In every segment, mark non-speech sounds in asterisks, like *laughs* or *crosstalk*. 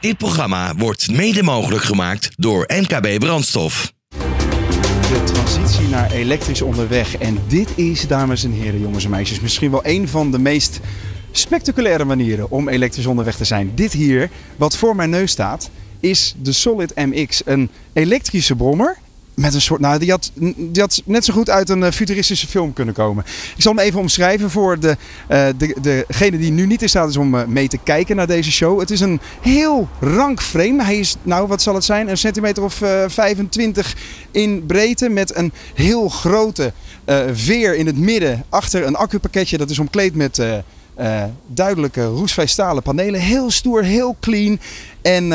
Dit programma wordt mede mogelijk gemaakt door MKB Brandstof. De transitie naar elektrisch onderweg. En dit is, dames en heren, jongens en meisjes, misschien wel een van de meest spectaculaire manieren om elektrisch onderweg te zijn. Dit hier, wat voor mijn neus staat, is de Solid MX. Een elektrische brommer met een soort, nou, die had, die had net zo goed uit een eh, futuristische film kunnen komen. Ik zal hem even omschrijven voor de, uh, de, degene die nu niet in staat is om uh, mee te kijken naar deze show. Het is een heel rank frame. Hij is, nou wat zal het zijn, een centimeter of uh, 25 in breedte met een heel grote veer in het midden achter een accupakketje. Dat is omkleed met duidelijke roestvrij stalen panelen. Heel stoer, heel clean en...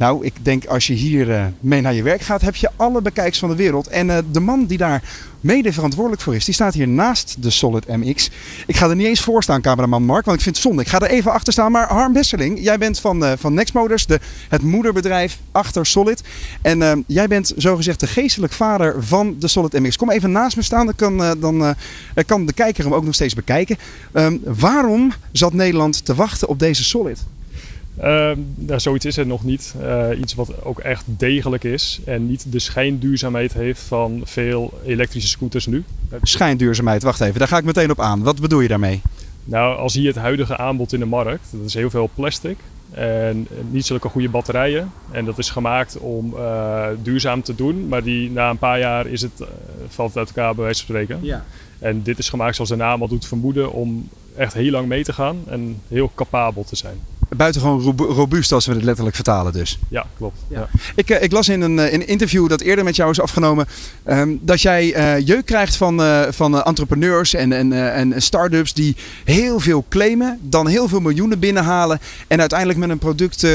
Nou, ik denk als je hier uh, mee naar je werk gaat, heb je alle bekijks van de wereld. En uh, de man die daar mede verantwoordelijk voor is, die staat hier naast de Solid MX. Ik ga er niet eens voor staan, cameraman Mark, want ik vind het zonde. Ik ga er even achter staan. Maar Harm Besseling, jij bent van, uh, van Next Motors, de, het moederbedrijf achter Solid. En jij bent zogezegd de geestelijk vader van de Solid MX. Kom even naast me staan, dan kan, dan, kan de kijker hem ook nog steeds bekijken. Um, waarom zat Nederland te wachten op deze Solid? Uh, nou, zoiets is er nog niet. Uh, iets wat ook echt degelijk is en niet de schijnduurzaamheid heeft van veel elektrische scooters nu. Schijnduurzaamheid, wacht even, daar ga ik meteen op aan. Wat bedoel je daarmee? Nou, als hier het huidige aanbod in de markt, dat is heel veel plastic en niet zulke goede batterijen. En dat is gemaakt om uh, duurzaam te doen, maar die, na een paar jaar is het, uh, valt het uit elkaar bij wijze van spreken. Ja. En dit is gemaakt zoals de naam al doet vermoeden om echt heel lang mee te gaan en heel capabel te zijn buitengewoon robuust als we het letterlijk vertalen dus. Ja, klopt. Ja. Ik, ik, las in een, in een, interview dat eerder met jou is afgenomen um, dat jij uh, jeuk krijgt van, uh, van entrepreneurs en, en, uh, en start-ups die heel veel claimen, dan heel veel miljoenen binnenhalen en uiteindelijk met een product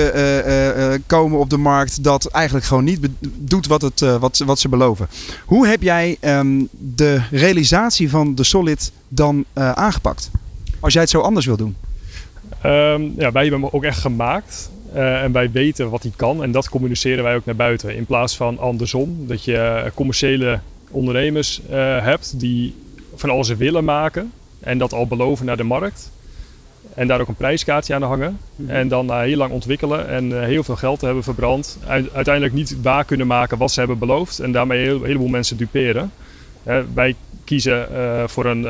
komen op de markt dat eigenlijk gewoon niet doet wat, het, wat, wat ze beloven. Hoe heb jij um, de realisatie van de Solid dan aangepakt? Als jij het zo anders wil doen? Um, ja, wij hebben hem ook echt gemaakt. Uh, en wij weten wat hij kan. En dat communiceren wij ook naar buiten. In plaats van andersom. Dat je commerciële ondernemers uh, hebt die van alles willen maken. En dat al beloven naar de markt. En daar ook een prijskaartje aan hangen. Mm -hmm. En dan uh, heel lang ontwikkelen en heel veel geld hebben verbrand. Uiteindelijk niet waar kunnen maken wat ze hebben beloofd. En daarmee een heleboel mensen duperen. Wij kiezen voor een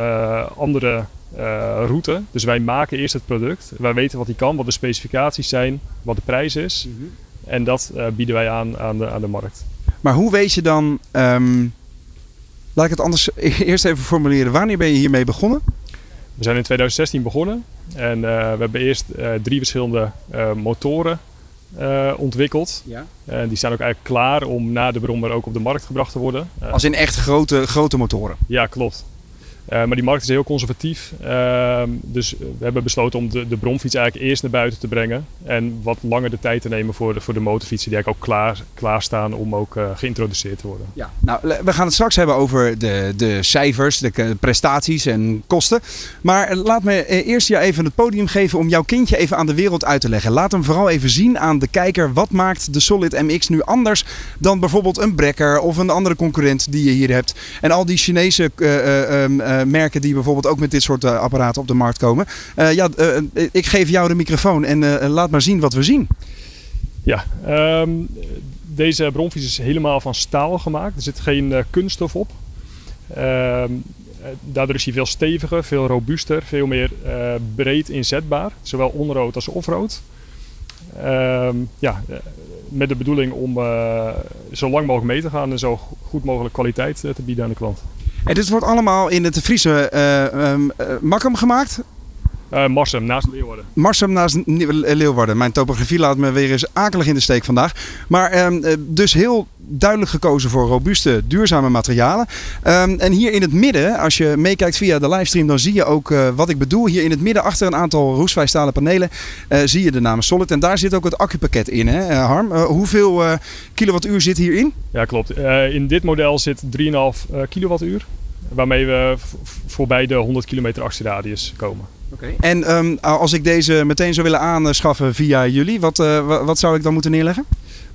andere uh, route. Dus wij maken eerst het product. Wij weten wat hij kan, wat de specificaties zijn, wat de prijs is. Mm -hmm. En dat uh, bieden wij aan aan de, aan de markt. Maar hoe weet je dan, um, laat ik het anders *laughs* eerst even formuleren, wanneer ben je hiermee begonnen? We zijn in 2016 begonnen en uh, we hebben eerst drie verschillende motoren ontwikkeld. Ja. En die staan ook eigenlijk klaar om na de brommer ook op de markt gebracht te worden. Als in echt grote, grote motoren? Ja, klopt. Uh, maar die markt is heel conservatief. Uh, dus we hebben besloten om de, de bromfiets eigenlijk eerst naar buiten te brengen. En wat langer de tijd te nemen voor de, voor de motorfietsen die eigenlijk ook klaar, klaarstaan om ook uh, geïntroduceerd te worden. Ja, nou, we gaan het straks hebben over de, de cijfers, de prestaties en kosten. Maar laat me eerst jou even het podium geven om jouw kindje even aan de wereld uit te leggen. Laat hem vooral even zien aan de kijker. Wat maakt de Solid MX nu anders dan bijvoorbeeld een Brekker of een andere concurrent die je hier hebt? En al die Chinese uh, merken die bijvoorbeeld ook met dit soort uh, apparaten op de markt komen. Uh, ja, ik geef jou de microfoon en laat maar zien wat we zien. Ja, um, deze bromfiets is helemaal van staal gemaakt. Er zit geen kunststof op. Um, daardoor is hij veel steviger, veel robuuster, veel meer breed inzetbaar. Zowel onrood als offroad. Um, ja, met de bedoeling om zo lang mogelijk mee te gaan en zo goed mogelijk kwaliteit te bieden aan de klant. En dit wordt allemaal in het Friese uh, um, Makkum gemaakt? Uh, Marsum, naast Leeuwarden. Marsum naast Leeuwarden. Mijn topografie laat me weer eens akelig in de steek vandaag. Maar um, dus heel duidelijk gekozen voor robuuste, duurzame materialen. Um, en hier in het midden, als je meekijkt via de livestream, dan zie je ook uh, wat ik bedoel. Hier in het midden, achter een aantal roestvrij stalen panelen, uh, zie je de naam Solid. En daar zit ook het accupakket in, hè, Harm? hoeveel kilowattuur zit hierin? Ja, klopt. in dit model zit 3,5 kilowattuur. Waarmee we voorbij de 100 kilometer actieradius komen. Okay. En um, als ik deze meteen zou willen aanschaffen via jullie, wat, wat zou ik dan moeten neerleggen?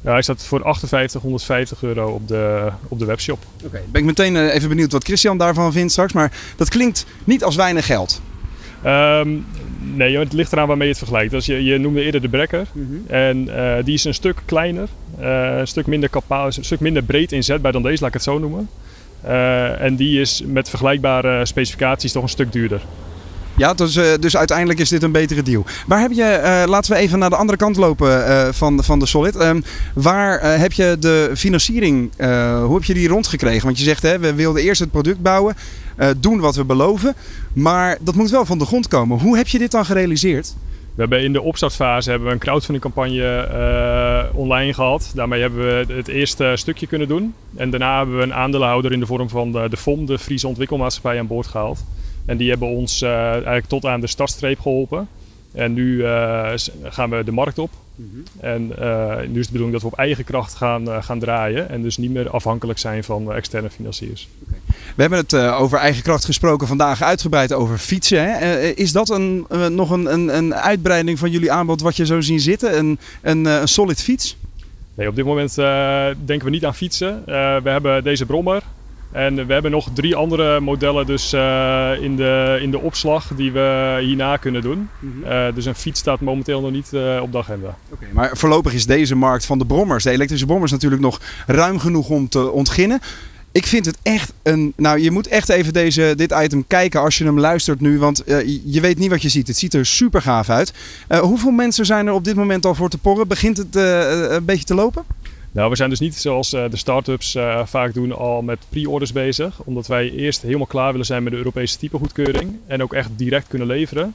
Ja, hij staat voor 58, 150 euro op de, op de webshop. Oké, okay. ben ik meteen even benieuwd wat Christian daarvan vindt straks. Maar dat klinkt niet als weinig geld. Um, Nee, het ligt eraan waarmee je het vergelijkt. Dus je, je noemde eerder de Brekker. En uh, die is een stuk kleiner, uh, een stuk minder kapaal, een stuk minder breed inzetbaar dan deze, laat ik het zo noemen. Uh, en die is met vergelijkbare specificaties toch een stuk duurder. Ja, dus, uh, dus uiteindelijk is dit een betere deal. Waar heb je, uh, laten we even naar de andere kant lopen van, van de Solid. Um, waar heb je de financiering, hoe heb je die rondgekregen? Want je zegt, hè, we wilden eerst het product bouwen, doen wat we beloven. Maar dat moet wel van de grond komen. Hoe heb je dit dan gerealiseerd? We hebben in de opstartfase hebben we een crowdfundingcampagne uh, online gehad. Daarmee hebben we het eerste stukje kunnen doen. En daarna hebben we een aandeelhouder in de vorm van de, FOM, de Friese Ontwikkelmaatschappij, aan boord gehaald. En die hebben ons uh, eigenlijk tot aan de startstreep geholpen. En nu uh, gaan we de markt op. Mm -hmm. En nu is de bedoeling dat we op eigen kracht gaan, gaan draaien. En dus niet meer afhankelijk zijn van externe financiers. Okay. We hebben het over eigen kracht gesproken vandaag uitgebreid over fietsen. Hè? Is dat een, nog een, een, een, uitbreiding van jullie aanbod wat je zo zien zitten? Een, een, een solid fiets? Nee, op dit moment denken we niet aan fietsen. we hebben deze brommer. En we hebben nog drie andere modellen dus in, de, in de opslag die we hierna kunnen doen. Mm -hmm. dus een fiets staat momenteel nog niet op de agenda. Okay, maar voorlopig is deze markt van de brommers, de elektrische brommers natuurlijk nog ruim genoeg om te ontginnen. Ik vind het echt een. Nou, je moet echt even deze, dit item kijken als je hem luistert nu. Want je weet niet wat je ziet. Het ziet er super gaaf uit. Hoeveel mensen zijn er op dit moment al voor te porren? Begint het een beetje te lopen? Nou, we zijn dus niet zoals de start-ups vaak doen al met pre-orders bezig. Omdat wij eerst helemaal klaar willen zijn met de Europese typegoedkeuring. En ook echt direct kunnen leveren.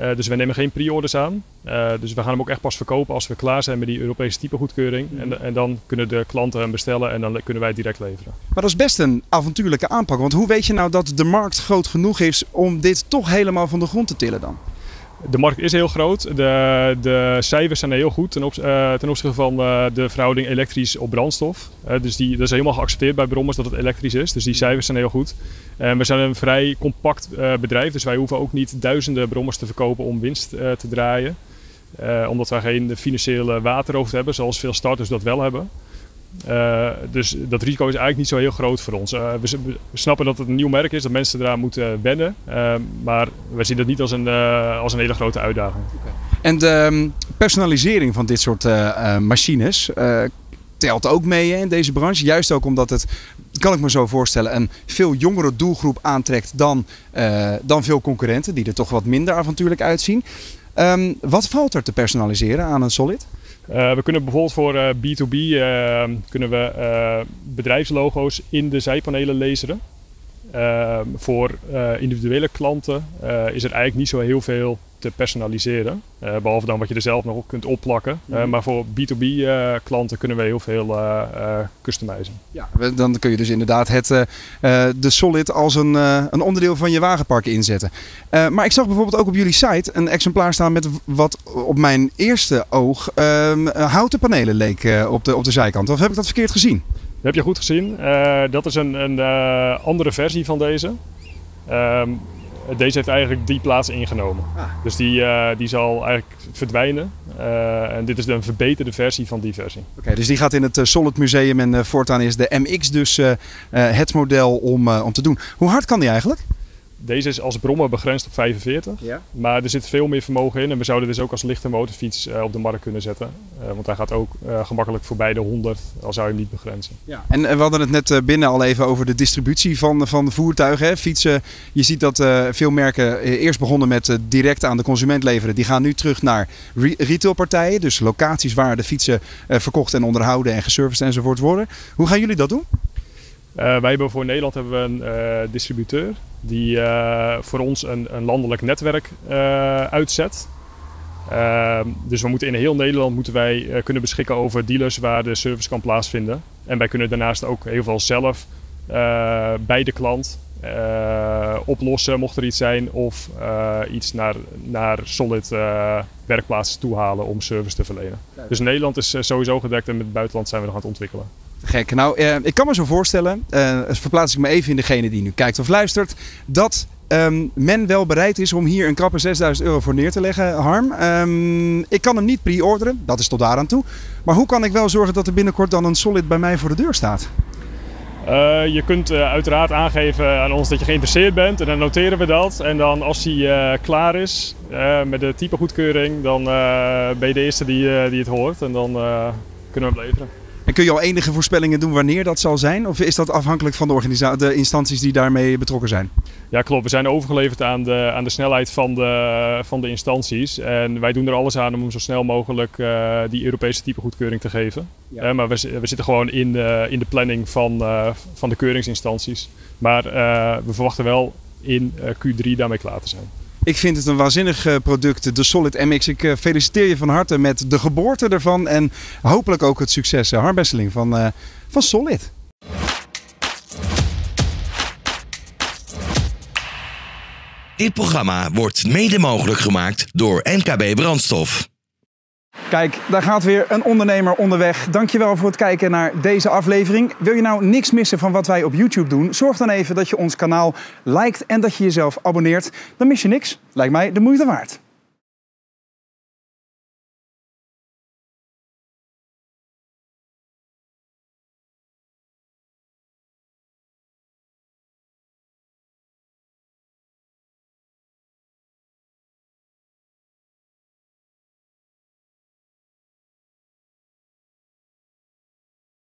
Uh, dus we nemen geen pre-orders aan. Uh, dus we gaan hem ook echt pas verkopen als we klaar zijn met die Europese typegoedkeuring. Mm. En, en, dan kunnen de klanten hem bestellen en dan kunnen wij direct leveren. Maar dat is best een avontuurlijke aanpak. Want hoe weet je nou dat de markt groot genoeg is om dit toch helemaal van de grond te tillen dan? De markt is heel groot. De, de cijfers zijn heel goed ten, uh, ten opzichte van uh, de verhouding elektrisch op brandstof. Uh, dus die, dat is helemaal geaccepteerd bij brommers dat het elektrisch is. Dus die cijfers zijn heel goed. En we zijn een vrij compact bedrijf. Dus wij hoeven ook niet duizenden brommers te verkopen om winst te draaien. omdat wij geen financiële waterhoofd hebben, zoals veel starters dat wel hebben. Uh, dus dat risico is eigenlijk niet zo heel groot voor ons. Uh, we, snappen dat het een nieuw merk is, dat mensen eraan moeten wennen. Uh, maar we zien dat niet als een, als een hele grote uitdaging. En de um, personalisering van dit soort machines telt ook mee in deze branche. Juist ook omdat het, kan ik me zo voorstellen, een veel jongere doelgroep aantrekt dan, dan veel concurrenten. Die er toch wat minder avontuurlijk uitzien. Um, wat valt er te personaliseren aan een Solid? Uh, we kunnen bijvoorbeeld voor uh, B2B uh, kunnen we bedrijfslogo's in de zijpanelen laseren. Ehm, voor individuele klanten is er eigenlijk niet zo heel veel te personaliseren. behalve dan wat je er zelf nog op kunt opplakken. Mm. maar voor B2B klanten kunnen we heel veel customizen. Ja, dan kun je dus inderdaad het, de Solid als een, een onderdeel van je wagenpark inzetten. maar ik zag bijvoorbeeld ook op jullie site een exemplaar staan met wat op mijn eerste oog houten panelen leek op, de, op de zijkant. Of heb ik dat verkeerd gezien? Dat heb je goed gezien. Uh, dat is een, een uh, andere versie van deze. Um, deze heeft eigenlijk die plaats ingenomen. Ah. Dus die, uh, die zal eigenlijk verdwijnen. en dit is een verbeterde versie van die versie. Oké, okay, dus die gaat in het Solid Museum en voortaan is de MX dus het model om, om te doen. Hoe hard kan die eigenlijk? Deze is als brommer begrensd op 45. Ja. Maar er zit veel meer vermogen in. En we zouden dus ook als lichte motorfiets uh, op de markt kunnen zetten. Uh, want hij gaat ook uh, gemakkelijk voorbij de 100, al zou je hem niet begrenzen. Ja. En we hadden het net binnen al even over de distributie van, van de voertuigen. Hè. Fietsen, je ziet dat veel merken eerst begonnen met direct aan de consument leveren. Die gaan nu terug naar re retailpartijen. Dus locaties waar de fietsen verkocht en onderhouden en geserviced enzovoort worden. Hoe gaan jullie dat doen? Wij hebben voor Nederland hebben we een distributeur die uh, voor ons een, een landelijk netwerk uitzet. Uh, dus we moeten in heel Nederland moeten wij kunnen beschikken over dealers waar de service kan plaatsvinden. En wij kunnen daarnaast ook heel veel zelf bij de klant oplossen mocht er iets zijn of iets naar, naar solid werkplaatsen toe halen om service te verlenen. Dus Nederland is sowieso gedekt en met het buitenland zijn we nog aan het ontwikkelen. Gek. Nou, uh, ik kan me zo voorstellen, uh, verplaats ik me even in degene die nu kijkt of luistert, dat um, men wel bereid is om hier een krappe 6000 euro voor neer te leggen, Harm. Um, ik kan hem niet pre-orderen, dat is tot daar aan toe. Maar hoe kan ik wel zorgen dat er binnenkort dan een Solid bij mij voor de deur staat? Uh, je kunt uiteraard aangeven aan ons dat je geïnteresseerd bent en dan noteren we dat. En dan als uh, klaar is met de typegoedkeuring, dan ben je de eerste die, die het hoort en dan kunnen we hem leveren. En kun je al enige voorspellingen doen wanneer dat zal zijn? Of is dat afhankelijk van de, de instanties die daarmee betrokken zijn? Ja, klopt. We zijn overgeleverd aan de, aan de snelheid van de, van de instanties. En wij doen er alles aan om zo snel mogelijk uh, die Europese typegoedkeuring te geven. Ja. Uh, maar we, we, zitten gewoon in de, in de planning van, uh, van de keuringsinstanties. Maar we verwachten wel in Q3 daarmee klaar te zijn. Ik vind het een waanzinnig eh, product, de Solid MX. Ik eh, feliciteer je van harte met de geboorte ervan en hopelijk ook het succes, eh, Harbesseling van, van Solid. Dit programma wordt mede mogelijk gemaakt door NKB Brandstof. Kijk, daar gaat weer een ondernemer onderweg. Dankjewel voor het kijken naar deze aflevering. Wil je nou niks missen van wat wij op YouTube doen? Zorg dan even dat je ons kanaal liked en dat je jezelf abonneert. Dan mis je niks. Lijkt mij de moeite waard.